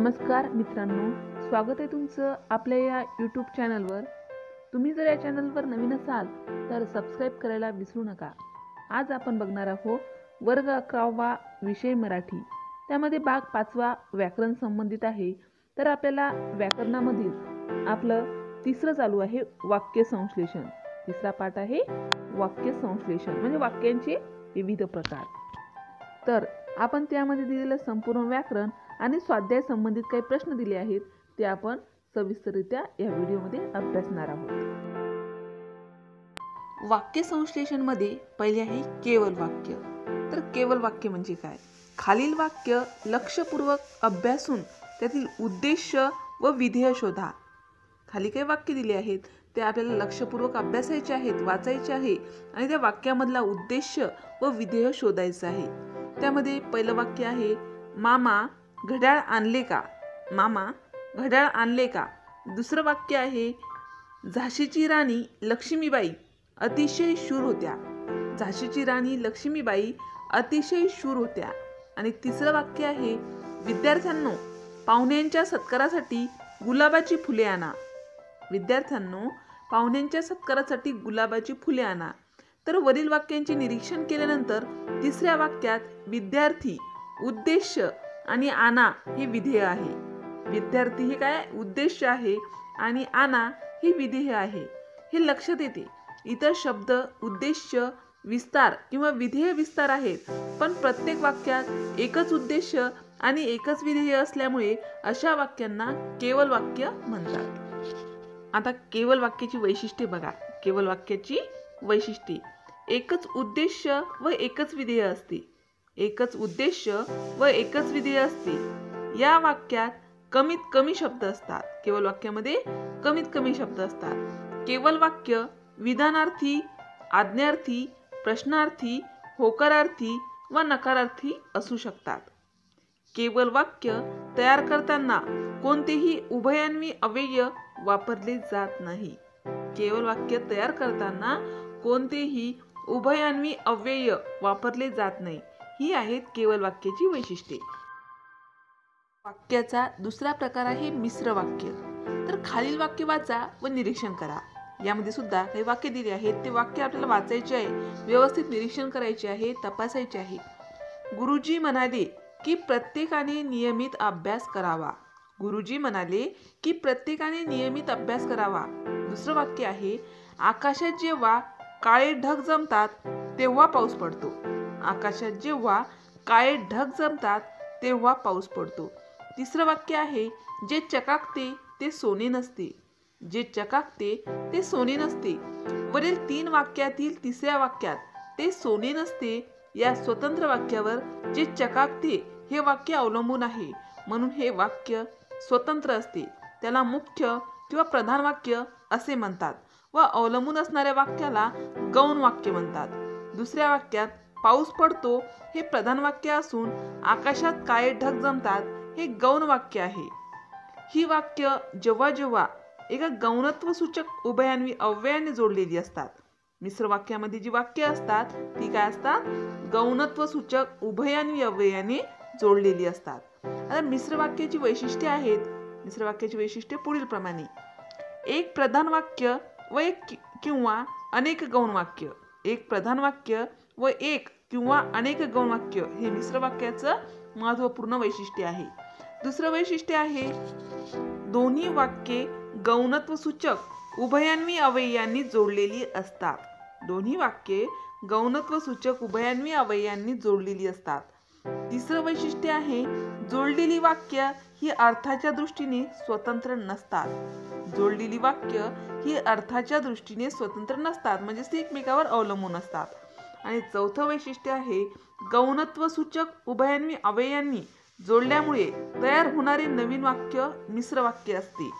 नमस्कार मित्रांनो स्वागत आहे तुमचं आपल्या या यूट्यूब चॅनलवर तुम्ही जर या चॅनलवर नवीन असाल तर सबस्क्राईब करायला विसरू नका. आज आपण बघणार आहोत वर्ग अकरावा विषय मराठी. त्यामध्ये भाग पाचवा व्याकरण संबंधित आहे. तर आपल्याला व्याकरणामधील आपलं तिसरं चालू आहे वाक्य संश्लेषण. तिसरा पाठ आहे वाक्य संश्लेषण म्हणजे वाक्यांचे विविध प्रकार. तर आपण त्यामध्ये दिलेलं संपूर्ण व्याकरण आणि स्वाध्याय संबंधित काही प्रश्न दिले आहेत ते आपण सविस्तररित्या या व्हिडिओमध्ये अभ्यासणार आहोत. वाक्य संश्लेषणमध्ये पहिले आहे केवल वाक्य. तर केवल वाक्य म्हणजे काय? खालील वाक्य लक्षपूर्वक अभ्यासून त्यातील उद्देश व विधेय शोधा. खाली काही वाक्य दिले आहेत ते आपल्याला लक्षपूर्वक अभ्यासायचे आहेत वाचायचे आहे आणि त्या वाक्यामधला उद्देश व विधेय शोधायचं आहे. त्यामध्ये पहिलं वाक्य आहे मामा घड्याळ आणले का? मामा घड्याळ आणले का? दुसरं वाक्य आहे झाशीची राणी लक्ष्मीबाई अतिशय शूर होत्या. झाशीची राणी लक्ष्मीबाई अतिशय शूर होत्या. आणि तिसरं वाक्य आहे विद्यार्थ्यांनो पाहुण्यांच्या सत्कारासाठी गुलाबाची फुले आणा. विद्यार्थ्यांनो पाहुण्यांच्या सत्कारासाठी गुलाबाची फुले आणा. तर वरील वाक्यांचे निरीक्षण केल्यानंतर तिसऱ्या वाक्यात विद्यार्थी उद्देश आणि आना हे विधेय आहे. विद्यार्थी हे काय? उद्देश आहे आणि आना ही विधेय आहे. हे लक्षात येते इतर शब्द उद्देश विस्तार किंवा विधेय विस्तार आहेत पण प्रत्येक वाक्यात एकच उद्देश आणि एकच विधेय असल्यामुळे अशा वाक्यांना केवल वाक्य म्हणतात. आता केवल वाक्याची वैशिष्ट्ये बघा. केवल वाक्याची वैशिष्ट्ये. एकच उद्देश व एकच विधेय असते. एकच उद्देश व एकच विधेय असते. या वाक्यात कमीत कमी शब्द असतात. केवल वाक्यामध्ये कमीत कमी शब्द असतात. केवळ वाक्य विधानार्थी आज्ञार्थी प्रश्नार्थी होकारार्थी व नकारार्थी असू शकतात. केवल वाक्य तयार करताना कोणतेही उभयान्वी अव्यय वापरले जात नाही. केवल वाक्य तयार करताना कोणतेही उभयान्वी अव्यय वापरले जात नाही. ही आहेत केवल वाक्याची वैशिष्ट्ये. वाक्याचा दुसरा प्रकार आहे मिश्र वाक्य. तर खालील वाक्य वाचा व निरीक्षण करा. यामध्ये सुद्धा काही वाक्य दिले आहेत. ते वाक्य आपल्याला वाचायचे आहे व्यवस्थित निरीक्षण करायचे आहे तपासायचे आहे. गुरुजी म्हणाले की प्रत्येकाने नियमित अभ्यास करावा. गुरुजी म्हणाले की प्रत्येकाने नियमित अभ्यास करावा. दुसरं वाक्य आहे आकाशात जेव्हा काळे ढग जमतात तेव्हा पाऊस पडतो. आकाशात जेव्हा काळे ढग जमतात तेव्हा पाऊस पडतो. तिसरं वाक्य आहे जे चकाकते ते सोने नसते. जे चकाकते ते सोने नसते. वरील तीन वाक्यातील तिसऱ्या वाक्यात ते सोने नसते या स्वतंत्र वाक्यावर जे चकाकते हे वाक्य अवलंबून आहे. म्हणून हे वाक्य स्वतंत्र असते. त्याला मुख्य किंवा प्रधान वाक्य असे म्हणतात व अवलंबून असणाऱ्या वाक्याला गौण वाक्य म्हणतात. दुसऱ्या वाक्यात पाऊस पडतो हे प्रधान वाक्य असून आकाशात काळे ढग जमतात हे गौण वाक्य आहे. ही वाक्य जेव्हा जेव्हा एका गौणत्व सूचक उभयान्वी अव्ययाने जोडलेली असतात. मिश्र वाक्यामध्ये जी वाक्य असतात ती काय असतात? गौणत्व सूचक उभयान्वी अव्ययाने जोडलेली असतात. आता मिश्र वाक्याची वैशिष्ट्ये आहेत. मिश्र वाक्याची वैशिष्ट्ये पुढील प्रमाणे एक प्रधान वाक्य व एक किंवा अनेक गौण वाक्य. एक प्रधान वाक्य व एक किंवा अनेक गौण वाक्य हे मिश्र वाक्याचं महत्त्वपूर्ण वैशिष्ट्य आहे. दुसरं वैशिष्ट्य आहे दोन्ही वाक्ये गौणत्व सूचक उभयान्वी अवयांनी जोडलेली असतात. दोन्ही वाक्ये गौणत्व सूचक उभयान्वी अवययांनी जोडलेली असतात. तिसरं वैशिष्ट्य आहे जोडलेली वाक्य ही अर्थाच्या दृष्टीने स्वतंत्र नसतात. जोडलेली वाक्य ही अर्थाच्या दृष्टीने स्वतंत्र नसतात म्हणजेच ते एकमेकावर अवलंबून असतात. आणि चौथं वैशिष्ट्य आहे गौणत्व सूचक उभयान्वी अवयांनी जोडल्यामुळे तयार होणारे नवीन वाक्य मिश्र वाक्य असते.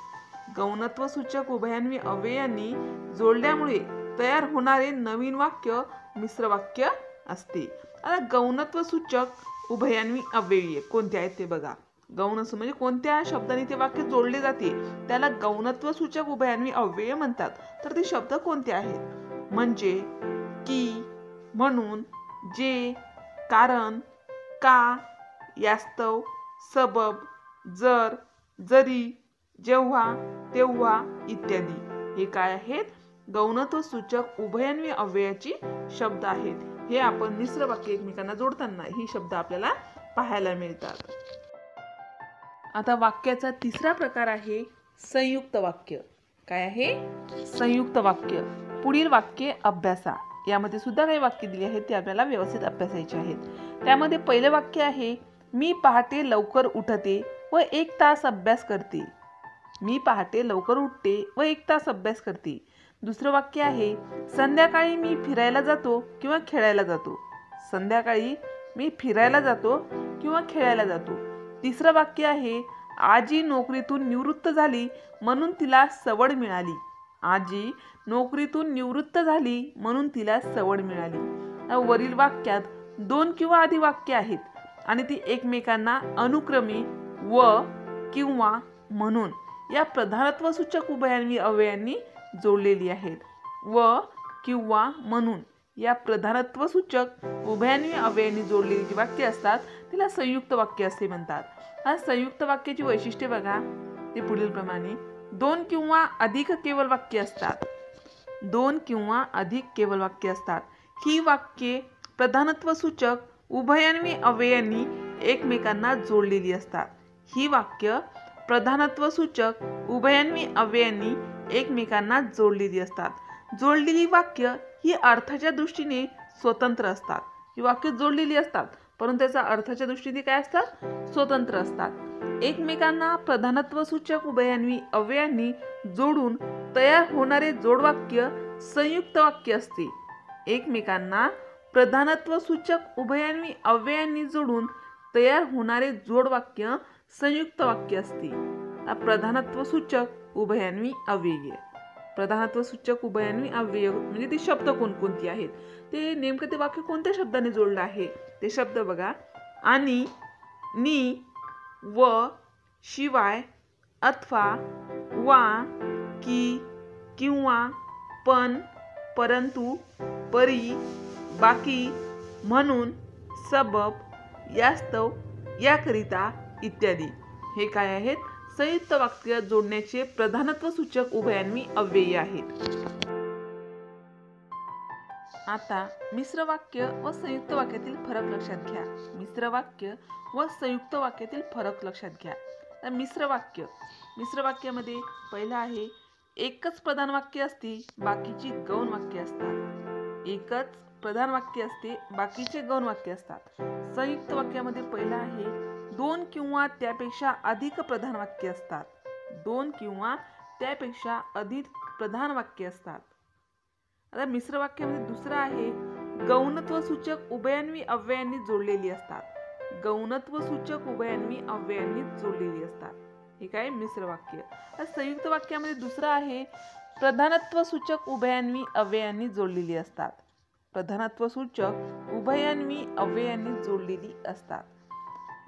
गौणत्व सूचक उभयान्वी अव्ययांनी जोडल्यामुळे तयार होणारे नवीन वाक्य मिश्र वाक्य असते. आता गौणत्व सूचक उभयान्वी अव्यय कोणते आहेत ते बघा. गौण असं म्हणजे कोणत्या शब्दाने ते वाक्य जोडले जाते? त्याला गौणत्व सूचक उभयान्वी अव्यय म्हणतात. तर ते शब्द कोणते आहेत? म्हणजे की म्हणून जे कारण का यास्तव सबब जर जरी जेव्हा तेव्हा इत्यादी. हे काय आहेत? गौणत्व सूचक उभयान्वी अव्ययाची शब्द आहेत. हे आपण मिश्र वाक्य एकमेकांना जोडताना ही शब्द आपल्याला पाहायला मिळतात. आता वाक्याचा तिसरा प्रकार आहे संयुक्त वाक्य. काय आहे? संयुक्त वाक्य. पुढील वाक्य अभ्यासा. यामध्ये सुद्धा काही वाक्य दिली आहेत ते आपल्याला व्यवस्थित अभ्यासायचे आहेत. त्यामध्ये पहिले वाक्य आहे मी पहाटे लवकर उठते व एक तास अभ्यास करते. मी पहाटे लवकर उठते व एक तास अभ्यास करते. दुसरं वाक्य आहे संध्याकाळी मी फिरायला जातो किंवा खेळायला जातो. संध्याकाळी मी फिरायला जातो किंवा खेळायला जातो. तिसरं वाक्य आहे आजी नोकरीतून निवृत्त झाली म्हणून तिला सवड मिळाली. आजी नोकरीतून निवृत्त झाली म्हणून तिला सवड मिळाली. वरील वाक्यात दोन किंवा आधी वाक्य आहेत आणि ती एकमेकांना अनुक्रमे व किंवा म्हणून या प्रधानत्व सूचक उभयांनी अवयांनी जोडलेली आहेत. व किंवा म्हणून या प्रधानत्व सूचक उभयान्वी अव्ययांनी जोडलेली जी वाक्य असतात तिला संयुक्त वाक्य असे म्हणतात. हा संयुक्त वाक्याची वैशिष्ट्ये बघा. ते पुढील प्रमाणे दोन किंवा अधिक केवळ वाक्य असतात. दोन किंवा अधिक केवळ वाक्य असतात. ही वाक्ये प्रधानत्व सूचक उभयान्वी अव्ययांनी एकमेकांना जोडलेली असतात. ही वाक्य प्रधानत्व सूचक उभयान्वी अव्ययांनी एकमेकांना जोडलेली असतात. जोडलेली वाक्य ही अर्थाच्या दृष्टीने स्वतंत्र असतात. ही वाक्य जोडलेली असतात परंतु त्याचा अर्थाच्या दृष्टीने काय असतात? स्वतंत्र असतात. एकमेकांना प्रधानत्व सूचक उभयान्वी अव्ययांनी जोडून तयार होणारे जोडवाक्य संयुक्त वाक्य असते. एकमेकांना प्रधानत्व सूचक उभयान्वी अव्ययांनी जोडून तयार होणारे जोडवाक्य संयुक्त वाक्य असते. प्रधानत्व सूचक उभयान्वी अव्यय प्रधानत्व सूचक उभयान्वी अव्यय म्हणजे ते शब्द कोणकोणती आहेत? ते नेमकं ते वाक्य कोणत्या शब्दाने जोडलं आहे? ते शब्द बघा. आणि नी व शिवाय अथवा वा की किंवा पण परंतु परी बाकी म्हणून सबब यास्तव याकरिता इत्यादी. हे काय आहेत? संयुक्त वाक्य जोडण्याचे प्रधानत्व सूचक उभयान्वी अव्यय आहेत. आता मिश्र वाक्य व संयुक्त वाक्यातील फरक लक्षात घ्या. मिश्र वाक्य व संयुक्त वाक्यातील फरक लक्षात घ्या. तर मिश्र वाक्य. मिश्र वाक्यामध्ये पहिलं आहे एकच प्रधान वाक्य असते बाकीची गौण वाक्य असतात. एकच प्रधान वाक्य असते बाकीचे गौण वाक्य असतात. संयुक्त वाक्यामध्ये पहिलं आहे दोन किंवा त्यापेक्षा अधिक प्रधान वाक्य असतात. दोन किंवा त्यापेक्षा अधिक प्रधान वाक्य असतात. आता मिश्र वाक्यामध्ये दुसरं आहे गौणत्व सूचक उभयान्वी अव्ययांनी जोडलेली असतात. गौणत्व सूचक उभयान्वी अव्ययांनी जोडलेली असतात. हे काय? मिश्र वाक्य. संयुक्त वाक्यामध्ये दुसरं आहे प्रधानत्व सूचक उभयान्वी अव्ययांनी जोडलेली असतात. प्रधानत्व सूचक उभयान्वी अव्ययांनी जोडलेली असतात.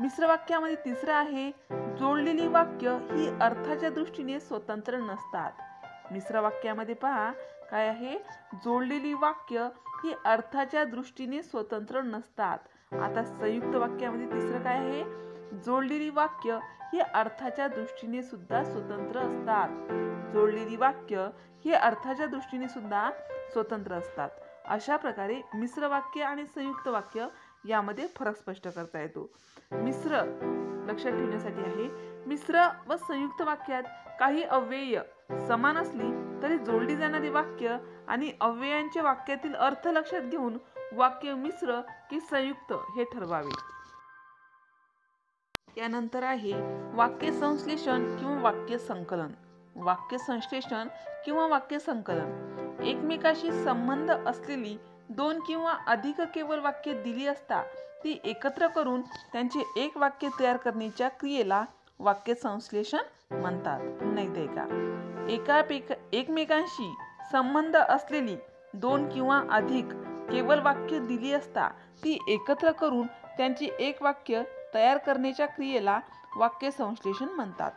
मिश्र वाक्यामध्ये तिसरं आहे जोडलेली वाक्य ही अर्थाच्या दृष्टीने स्वतंत्र नसतात. मिश्र वाक्यामध्ये पहा काय आहे? जोडलेली वाक्य ही अर्थाच्या दृष्टीने स्वतंत्र नसतात. आता संयुक्त वाक्यामध्ये तिसरं काय आहे? जोडलेली वाक्य ही अर्थाच्या दृष्टीने सुद्धा स्वतंत्र असतात. जोडलेली वाक्य ही अर्थाच्या दृष्टीने सुद्धा स्वतंत्र असतात. अशा प्रकारे मिश्र वाक्य आणि संयुक्त वाक्य यामध्ये फरक स्पष्ट करता येतो. मिश्र लक्षात ठेवण्यासाठी आहे मिश्र व संयुक्त वाक्यात काही अव्यय समान असली तरी जोडली जाणारी वाक्य आणि अव्ययांच्या वाक्यातील अर्थ लक्षात घेऊन वाक्य मिश्र की संयुक्त हे ठरवावे. यानंतर आहे वाक्य संश्लेषण किंवा वाक्य संकलन. वाक्य संश्लेषण किंवा वाक्य संकलन. एकमेकाशी संबंध असलेली दोन किंवा अधिक केवळ वाक्य दिली असता ती एकत्र करून त्यांचे एक वाक्य तयार करण्याच्या क्रियेला वाक्य संश्लेषण म्हणतात. नाही का? एकापेक्षा एकमेकांशी संबंध असलेली दोन किंवा अधिक केवळ वाक्य दिली असता ती एकत्र करून त्यांची एक वाक्य तयार करण्याच्या क्रियेला वाक्य संश्लेषण म्हणतात.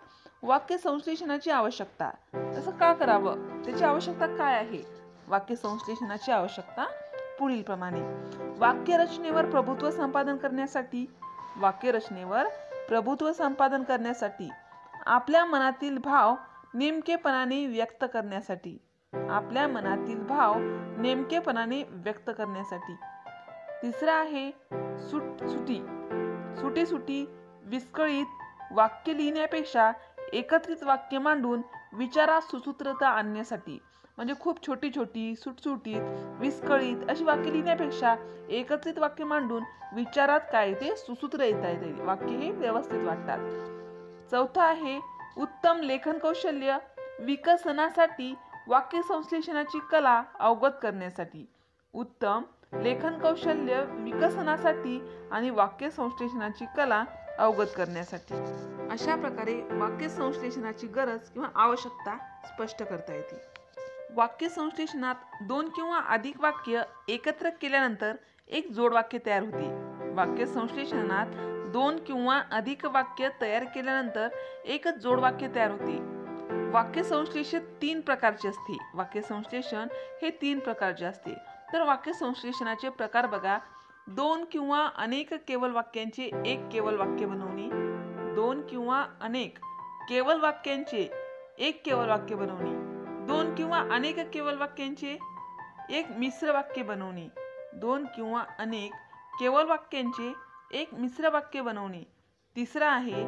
वाक्य संश्लेषणाची आवश्यकता. तसं का करावं? त्याची आवश्यकता काय आहे? वाक्य संश्लेषणाची आवश्यकता पुढील प्रमाणे प्रभुत्व संपादन करण्यासाठी वाक्यरचनेवर प्रभुत्व संपादन करण्यासाठी आपल्या मनातील भाव नेमकेपणाने व्यक्त करण्यासाठी. आपल्या मनातील भाव नेमकेपणाने व्यक्त करण्यासाठी. तिसरा आहे सुट सुटी. सुटी सुटी विस्कळीत वाक्य लिहिण्यापेक्षा एकत्रित वाक्य मांडून विचारात सुसूत्रता आणण्यासाठी. म्हणजे खूप छोटी छोटी सुटसुटीत विस्कळीत अशी वाक्य लिहिण्यापेक्षा एकत्रित वाक्य मांडून विचारात काय ते सुसूत्र येता येते. वाक्य हे व्यवस्थित वाटतात. चौथं आहे उत्तम लेखन कौशल्य विकसनासाठी वाक्य संश्लेषणाची कला अवगत करण्यासाठी. उत्तम लेखन कौशल्य विकसनासाठी आणि वाक्य संश्लेषणाची कला अवगत करण्यासाठी. अशा प्रकारे वाक्य संश्लेषणाची गरज किंवा आवश्यकता स्पष्ट करता येते. वाक्यसंश्लेषणात दोन किंवा अधिक वाक्य एकत्र केल्यानंतर एक जोडवाक्य तयार होते. वाक्यसंश्लेषणात दोन किंवा अधिक वाक्य तयार केल्यानंतर एकच जोडवाक्य तयार होते. वाक्यसंश्लेषण तीन प्रकारचे असते. वाक्यसंश्लेषण हे तीन प्रकारचे असते. तर वाक्यसंश्लेषणाचे प्रकार बघा. दोन किंवा अनेक केवळ वाक्यांचे एक केवळ वाक्य बनवणे. दोन किंवा अनेक केवळ वाक्यांचे एक केवळ वाक्य बनवणे. दोन किंवा अनेक केवळ वाक्यांचे एक मिश्र वाक्य बनवणे. दोन किंवा अनेक केवळ वाक्यांचे एक मिश्र वाक्य बनवणे. तिसरा आहे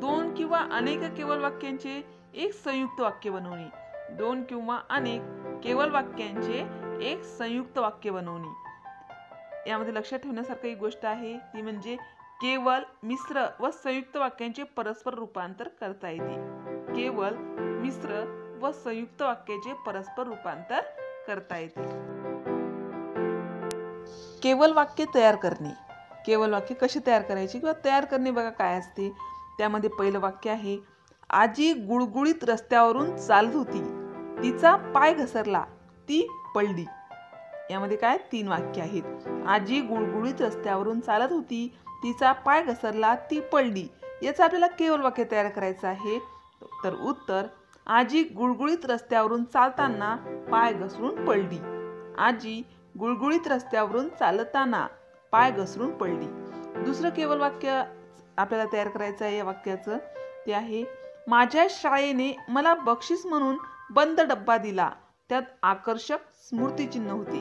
दोन किंवा अनेक केवळ वाक्यांचे एक संयुक्त वाक्य बनवणे. दोन किंवा अनेक केवळ वाक्यांचे एक संयुक्त वाक्य बनवणे. यामध्ये लक्षात ठेवण्यासारखं एक गोष्ट आहे ती म्हणजे केवळ मिश्र व संयुक्त वाक्यांचे परस्पर रूपांतर करता येते. केवळ मिश्र व संयुक्त वाक्याचे परस्पर रूपांतर करता येते. केवल वाक्य तयार करणे. केवल वाक्य कसे तयार करायची किंवा तयार करणे बघा काय असते? त्यामध्ये पहिलं वाक्य आहे आजी गुळगुळीत रस्त्यावरून चालत होती. तिचा पाय घसरला. ती पडली. यामध्ये काय? तीन वाक्य आहेत. आजी गुळगुळीत रस्त्यावरून चालत होती. तिचा पाय घसरला. ती पडली. याचं आपल्याला केवळ वाक्य तयार करायचं आहे. तर उत्तर आजी गुळगुळीत रस्त्यावरून चालताना पाय घसरून पडली. आजी गुळगुळीत रस्त्यावरून चालताना पाय घसरून पडली. दुसरं केवळ वाक्य आपल्याला तयार करायचं आहे या वाक्याचं. ते आहे माझ्या शाळेने मला बक्षीस म्हणून बंद डब्बा दिला. त्यात आकर्षक स्मृतिचिन्ह होते.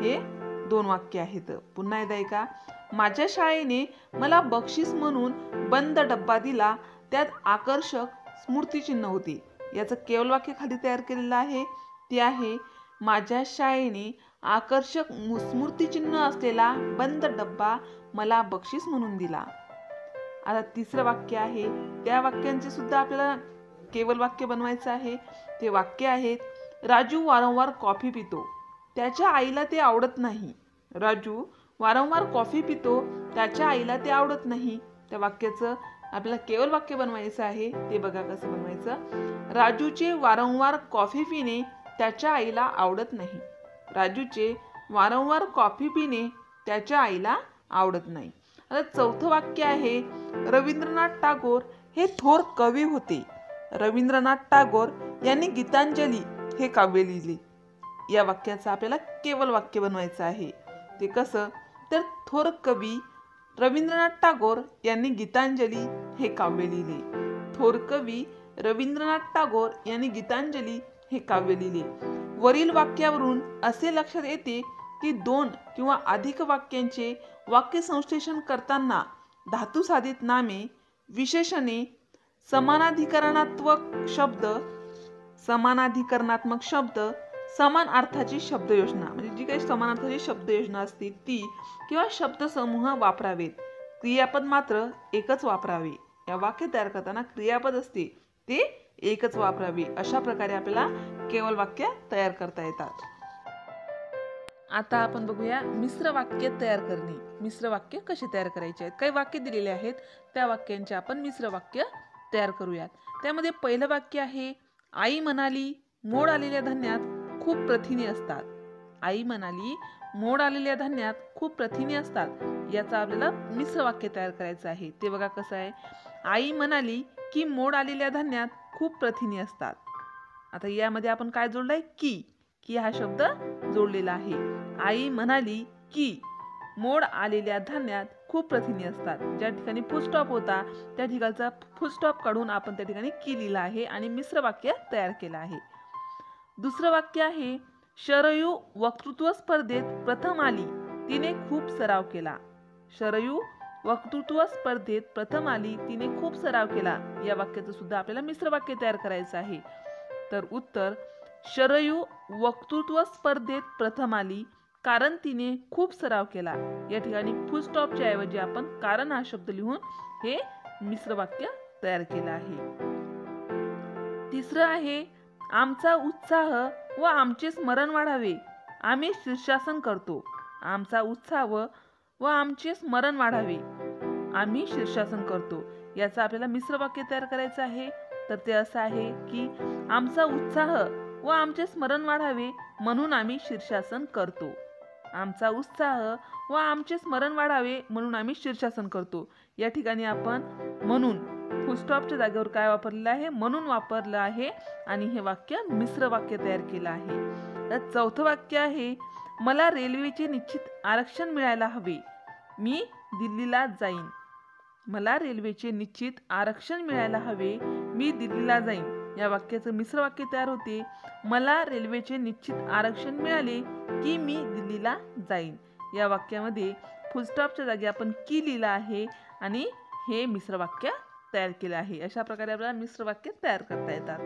हे दोन वाक्य आहेत. पुन्हा एकदा ऐका. माझ्या शाळेने मला बक्षीस म्हणून बंद डब्बा दिला. त्यात आकर्षक स्मृतिचिन्ह होते. याचं केवळ वाक्य खाली तयार केलेलं आहे. ते आहे माझ्या शाळेने आकर्षक स्मृतिचिन्ह असलेला बंद डब्बा मला बक्षीस म्हणून दिला. आता तिसरं वाक्य आहे. त्या वाक्यांचे सुद्धा आपल्याला केवळ वाक्य बनवायचं आहे. ते वाक्य आहेत राजू वारंवार कॉफी पितो. त्याच्या आईला ते आवडत नाही. राजू वारंवार कॉफी पितो त्याच्या आईला ते आवडत नाही. त्या वाक्याचं आपल्याला केवळ वाक्य बनवायचं आहे ते बघा कसं बनवायचं. राजूचे वारंवार कॉफी पिणे त्याच्या आईला आवडत नाही. राजूचे वारंवार कॉफी पिणे त्याच्या आईला आवडत नाही. आता चौथं वाक्य आहे रवींद्रनाथ टागोर हे थोर कवी होते. रवींद्रनाथ टागोर यांनी गीतांजली हे काव्य लिहिले. या वाक्याचं आपल्याला केवळ वाक्य बनवायचं आहे. ते कसं? तर थोर कवी रवींद्रनाथ टागोर यांनी गीतांजली हे काव्य लिहिले. थोर कवी रवींद्रनाथ टागोर यांनी गीतांजली हे काव्य लिहिले. वरील वाक्यावरून असे लक्षात येते की दोन किंवा अधिक वाक्यांचे वाक्य संश्लेषण करताना धातुसाधित नामे विशेषणे समानाधिकरणात्मक शब्द समानाधिकरणात्मक शब्द समान अर्थाची शब्दयोजना. म्हणजे जी काही समान अर्थाची शब्दयोजना असते ती किंवा शब्दसमूह वापरावेत. क्रियापद मात्र एकच वापरावे. या वाक्य तयार करताना क्रियापद असते ते एकच वापरावे. अशा प्रकारे आपल्याला केवळ वाक्य तयार करता येतात. आता आपण बघूया मिश्र वाक्य तयार करणे. मिश्र वाक्य कसे तयार करायचे आहेत? काही वाक्य दिलेले आहेत त्या वाक्यांचे आपण मिश्र वाक्य तयार करूयात. त्यामध्ये पहिलं वाक्य आहे आई म्हणाली मोड आलेल्या धान्यात खूप प्रथिने असतात. आई म्हणाली मोड आलेल्या धान्यात खूप प्रथिने असतात. याचं आपल्याला मिश्र वाक्य तयार करायचं आहे. ते बघा कसं आहे. आई म्हणाली की मोड आलेल्या धान्यात खूप प्रथिने असतात. आता यामध्ये आपण काय जोडलंय? की. की हा शब्द जोडलेला आहे. आई म्हणाली की मोड आलेल्या धान्यात खूप प्रथिने असतात. ज्या ठिकाणी फुलस्टॉप होता त्या ठिकाणचा फुलस्टॉप काढून आपण त्या ठिकाणी की लिहिलं आहे आणि मिश्र वाक्य तयार केलं आहे. दुसरं वाक्य आहे शरयू वक्तृत्व स्पर्धेत प्रथम आली तिने खूप सराव केला. शरयू वक्तृत्व स्पर्धेत प्रथम आली तिने खूप सराव केला. या वाक्याचं सुद्धा आपल्याला मिश्र वाक्य तयार करायचं आहे. तर उत्तर शरयू वक्तृत्व स्पर्धेत प्रथम आली कारण तिने खूप सराव केला. या ठिकाणी फुल स्टॉपच्या ऐवजी आपण कारण हा शब्द लिहून हे मिश्र वाक्य तयार केलं आहे. तिसरं आहे आमचा उत्साह व आमचे स्मरण वाढावे. आम्ही शीर्षासन करतो. आमचा उत्साह व आमचे स्मरण वाढावे. आम्ही शीर्षासन करतो. याचा आपल्याला मिश्र वाक्य तयार करायचं आहे. तर ते असं आहे की आमचा उत्साह व आमचे स्मरण वाढावे म्हणून आम्ही शीर्षासन करतो. आमचा उत्साह व आमचे स्मरण वाढावे म्हणून आम्ही शीर्षासन करतो. या ठिकाणी आपण म्हणून फुलस्टॉपच्या जागेवर काय वापरलेलं आहे? म्हणून वापरलं आहे आणि हे वाक्य मिश्र वाक्य तयार केलं आहे. तर चौथं वाक्य आहे मला रेल्वेचे निश्चित आरक्षण मिळायला हवे. मी दिल्लीला जाईन. मला रेल्वेचे निश्चित आरक्षण मिळायला हवे. मी दिल्लीला जाईन. या वाक्याचं मिश्र वाक्य तयार होते. मला रेल्वेचे निश्चित आरक्षण मिळाले की मी दिल्लीला जाईन. या वाक्यामध्ये फुलस्टॉपच्या जागी आपण की लिहिलं आहे आणि हे मिश्र वाक्य तयार केलं आहे. अशा प्रकारे आपल्याला मिश्र वाक्य तयार करता येतात.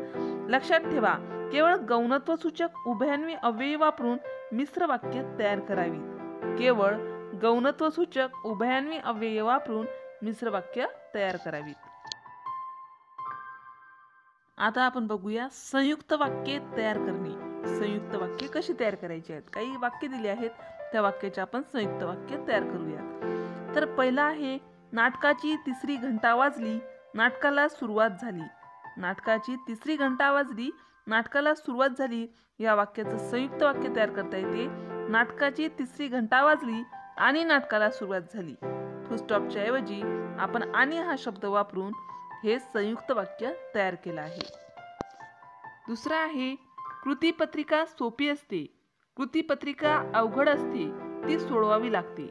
लक्षात ठेवा केवळ गौणत्व सूचक उभयान्वी अव्यय वापरून मिश्र वाक्य तयार करावी. केवळ गौणत्व सूचक उभयान्वी अव्यय वापरून मिश्र वाक्य तयार करावीत आता आपण बघूया संयुक्त वाक्ये तयार करणे. संयुक्त वाक्य कशी तयार करायची आहेत? काही वाक्य दिली आहेत त्या वाक्याचे आपण संयुक्त वाक्य तयार करूयात. तर पहिला आहे नाटकाची तिसरी घंटा वाजली नाटकाला सुरुवात झाली. नाटकाची तिसरी घंटा वाजली. नाटकाला सुरुवात झाली. या वाक्याचं संयुक्त वाक्य तयार करता येते. नाटकाची तिसरी घंटा वाजली आणि नाटकाला सुरुवात झाली. फुलस्टॉपच्या ऐवजी आपण आणि हा शब्द वापरून हे संयुक्त वाक्य तयार केलं आहे. दुसरं आहे कृतीपत्रिका सोपी असते. कृतीपत्रिका अवघड असते. ती सोडवावी लागते.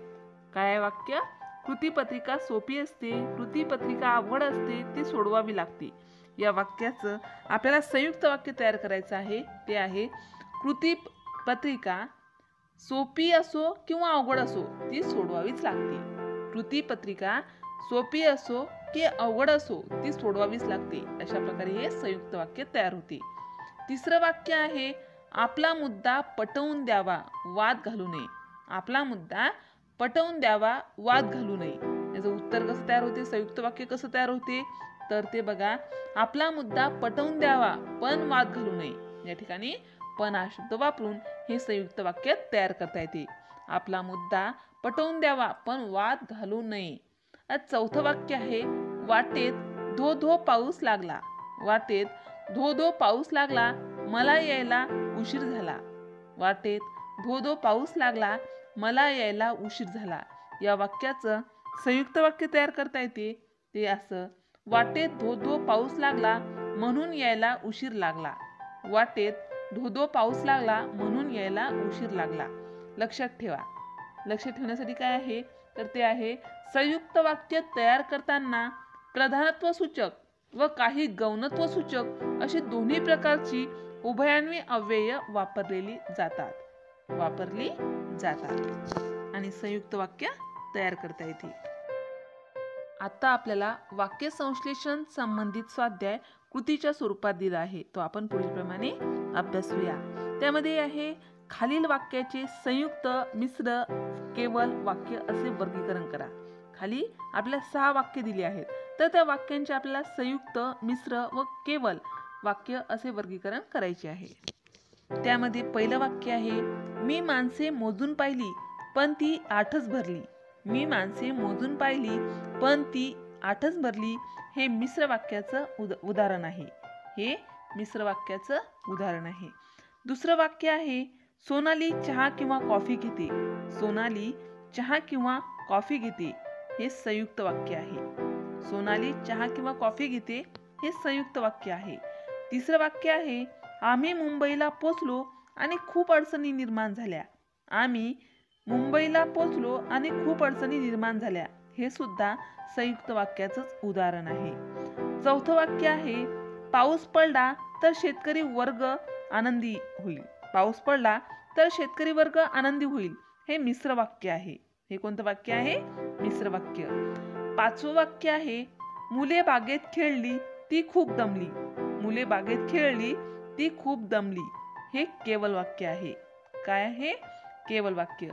काय वाक्य? कृतीपत्रिका सोपी असते कृतीपत्रिका अवघड असते ती सोडवावी लागते. या वाक्याचं आपल्याला संयुक्त वाक्य तयार करायचं आहे ते आहे कृती पत्रिका सोपी असो किंवा अवघड असो ती सोडवावीच लागते. कृतीपत्रिका सोपी असो की अवघड असो ती सोडवावीच लागते. अशा प्रकारे हे संयुक्त वाक्य तयार होते. तिसरं वाक्य आहे आपला मुद्दा पटवून द्यावा वाद घालू नये. आपला मुद्दा पटवून द्यावा वाद घालू नये. याचं उत्तर कसं तयार होते? संयुक्त वाक्य कसं तयार होते? तर ते बघा. आपला मुद्दा पटवून द्यावा पण वाद घालू नये. या ठिकाणी पण हा शब्द वापरून हे संयुक्त वाक्य तयार करता येते. आपला मुद्दा पटवून द्यावा पण वाद घालू नये. आज चौथं वाक्य आहे वाटेत धो धो पाऊस लागला. वाटेत धो धो पाऊस लागला मला यायला उशीर झाला. वाटेत धो धो पाऊस लागला मला यायला उशीर झाला. या वाक्याचं संयुक्त वाक्य तयार करता येते. ते असं वाटेत धो धो पाऊस लागला म्हणून यायला उशीर लागला. वाटेत धो धो पाऊस लागला म्हणून यायला उशीर लागला. लक्षात ठेवा. लक्षात ठेवण्यासाठी काय आहे? तर ते आहे संयुक्त वाक्य तयार करताना प्रधानत्व सूचक व काही गौणत्व सूचक अशी दोन्ही प्रकारची उभयान्वी अव्यय वापरलेली जातात. वापरली जातात. आणि संयुक्त वाक्य तयार करता येते. आता आपल्याला वाक्य संश्लेषण संबंधित स्वाध्याय कृतीच्या स्वरूपात दिला आहे. तो आपण पुढीलप्रमाणे अभ्यासूया त्यामध्ये आहे खालील वाक्याचे संयुक्त मिश्र केवळ वाक्य असे वर्गीकरण करा. खाली आपल्या सहा वाक्य दिली आहेत. तर त्या वाक्यांचे आपल्याला संयुक्त मिश्र व केवळ वाक्य असे वर्गीकरण करायचे आहे. त्यामध्ये पहिलं वाक्य आहे मी माणसे मोजून पाहिली पण ती आठच भरली. मी माणसे मोजून पाहिली पण ती आठच भरली. हे मिश्र वाक्याचं उद उदाहरण आहे. हे मिश्र वाक्याचं उदाहरण आहे. दुसरं वाक्य आहे सोनाली चहा किंवा कॉफी घेते. सोनाली चहा किंवा कॉफी घेते हे संयुक्त वाक्य आहे. सोनाली चहा किंवा कॉफी घेते हे संयुक्त वाक्य आहे. तिसरं वाक्य आहे आम्ही मुंबईला पोचलो आणि खूप अडचणी निर्माण झाल्या. आम्ही मुंबईला पोचलो आणि खूप अडचणी निर्माण झाल्या. हे सुद्धा संयुक्त वाक्याचंच उदाहरण आहे. चौथं वाक्य आहे पाऊस पडला तर शेतकरी वर्ग आनंदी होईल. पाऊस पडला तर शेतकरी वर्ग आनंदी होईल. हे मिश्र वाक्य आहे. हे कोणतं वाक्य आहे? मिश्र वाक्य. पाचवं वाक्य आहे मुले बागेत खेळली ती खूप दमली. मुले बागेत खेळली ती खूप दमली. हे केवल वाक्य आहे. काय आहे? केवल वाक्य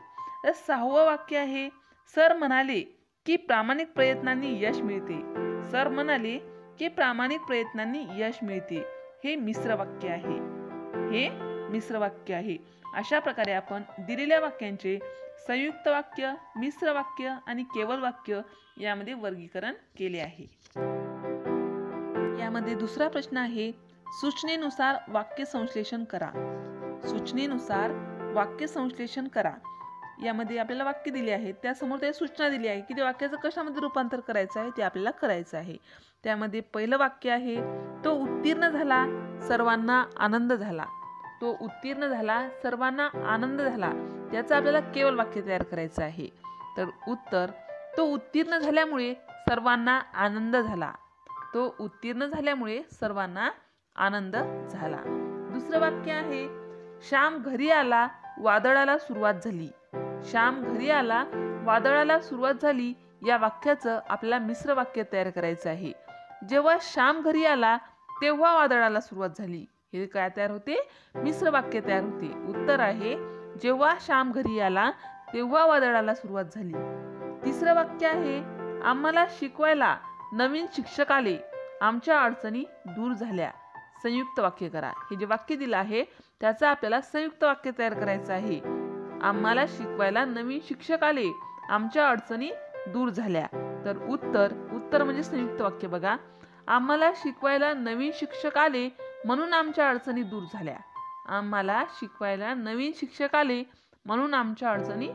तर सहावं वाक्य आहे. सर म्हणाले की प्रामाणिक प्रयत्नांनी यश मिळते. सर म्हणाले की प्रामाणिक प्रयत्नांनी यश मिळते. हे मिश्र वाक्य आहे. हे मिश्र वाक्य आहे. अशा प्रकारे आपण दिलेल्या वाक्यांचे संयुक्त वाक्य मिश्र वाक्य आणि केवळ वाक्य यामध्ये वर्गीकरण केले आहे. यामध्ये दुसरा प्रश्न आहे सूचनेनुसार वाक्य संश्लेषण करा. सूचनेनुसार वाक्य संश्लेषण करा. यामध्ये आपल्याला वाक्य दिले आहे त्यासमोर त्या सूचना दिली आहे की त्या वाक्याचं कशामध्ये रूपांतर करायचं आहे ते आपल्याला करायचं आहे. त्यामध्ये पहिलं वाक्य आहे तो उत्तीर्ण झाला सर्वांना आनंद झाला. तो उत्तीर्ण झाला सर्वांना आनंद झाला. त्याचं आपल्याला केवळ वाक्य तयार करायचं आहे. तर उत्तर तो उत्तीर्ण झाल्यामुळे सर्वांना आनंद झाला. तो उत्तीर्ण झाल्यामुळे सर्वांना आनंद झाला. दुसरं वाक्य आहे श्याम घरी आला वादळाला सुरुवात झाली. श्याम घरी आला वादळाला सुरुवात झाली या वाक्याचं आपल्याला मिश्र वाक्य तयार करायचं आहे. जेव्हा श्याम घरी आला तेव्हा वादळाला सुरुवात झाली. हे काय तयार होते? मिश्र वाक्य तयार होते. उत्तर आहे जेव्हा श्याम घरी आला तेव्हा वादळाला सुरुवात झाली. तिसरं वाक्य आहे आम्हाला शिकवायला नवीन शिक्षक आले. आमच्या अडचणी दूर झाल्या. संयुक्त वाक्य करा. हे जे वाक्य दिलं आहे त्याचं आपल्याला संयुक्त वाक्य तयार करायचं आहे. आम्हाला शिकवायला नवीन शिक्षक आले. आमच्या अडचणी दूर झाल्या. तर उत्तर उत्तर म्हणजे संयुक्त वाक्य बघा. आम्हाला शिकवायला नवीन शिक्षक आले म्हणून आमच्या अडचणी दूर झाल्या. आम्हाला शिकवायला नवीन शिक्षक आले म्हणून आमच्या अडचणी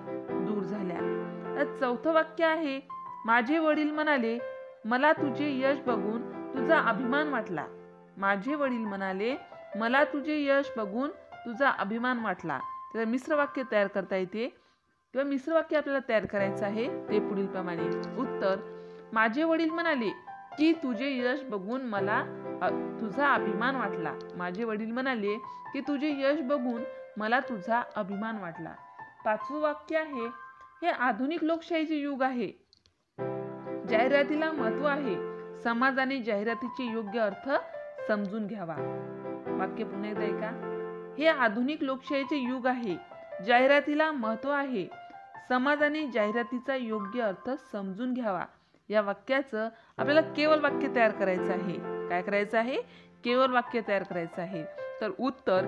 दूर झाल्या. चौथं वाक्य आहे. माझे वडील म्हणाले मला तुझे यश बघून तुझा अभिमान वाटला. माझे वडील म्हणाले मला तुझे यश बघून तुझा अभिमान वाटला. त्याला मिश्र वाक्य तयार करता येते. किंवा मिश्र वाक्य आपल्याला तयार करायचं आहे ते पुढील प्रमाणे. उत्तर माझे वडील म्हणाले की तुझे यश बघून मला तुझा अभिमान वाटला. माझे वडील म्हणाले की तुझे यश बघून मला तुझा अभिमान वाटला. पाचवं वाक्य आहे हे आधुनिक लोकशाहीचे युग आहे. जाहिरातीला महत्त्व आहे. समाजाने जाहिरातीचे योग्य अर्थ समजून घ्यावा. वाक्य पुन्हा एकदा ऐका. हे आधुनिक लोकशाहीचे युग आहे. जाहिरातीला महत्त्व आहे. समाजाने जाहिरातीचा योग्य अर्थ समजून घ्यावा. या वाक्याचं आपल्याला केवळ वाक्य तयार करायचं आहे. काय करायचं आहे? केवळ वाक्य तयार करायचं आहे. तर उत्तर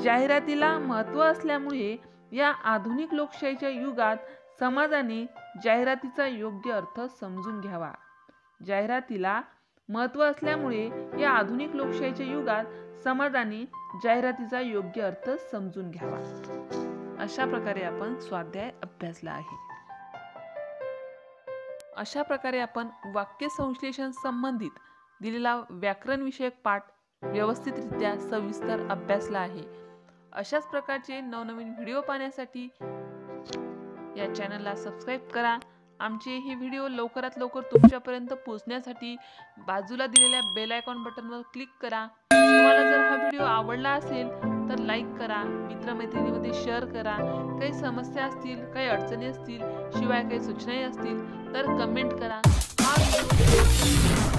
जाहिरातीला महत्त्व असल्यामुळे या आधुनिक लोकशाहीच्या युगात समाजाने जाहिरातीचा योग्य अर्थ समजून घ्यावा. जाहिरातीला महत्त्व असल्यामुळे या आधुनिक लोकशाहीच्या युगात समाजाने जाहिरातीचा योग्य अर्थ समजून घ्यावा. अशा प्रकारे आपण स्वाध्याय अभ्यासला आहे. अशा प्रकारे आपण वाक्य संश्लेषण संबंधित दिलेला व्याकरण विषयक पाठ व्यवस्थितरित्या सविस्तर अभ्यासला आहे. अशाच प्रकारचे नवनवीन व्हिडिओ पाहण्यासाठी या चॅनलला सबस्क्राईब करा. आमचे हे व्हिडिओ लवकरात लवकर तुमच्यापर्यंत पोहोचण्यासाठी बाजूला दिलेल्या बेल आयकॉन बटनवर क्लिक करा. तुम्हाला जर हा व्हिडिओ आवडला असेल तर लाईक करा मित्रमैत्रिणीमध्ये शेअर करा. काही समस्या असतील काही अडचणी असतील शिवाय काही सूचनाही असतील तर कमेंट करा. हा व्हिडिओ